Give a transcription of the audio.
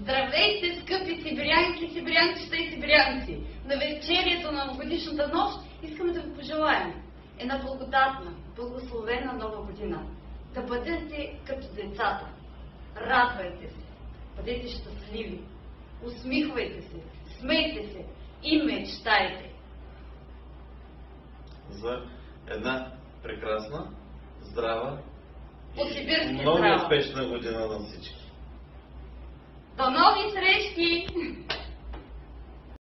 Здравейте, скъпи сибирянки, сибирянчета и сибирянци! На вечерието на новогодишната нощ искаме да ви пожелаем една благодатна, благословена нова година. Да бъдете като децата. Радвайте се, бъдете щастливи, усмихвайте се, смейте се и мечтайте. За една прекрасна, здрава много здрава. успешна година на всички. 9, 3.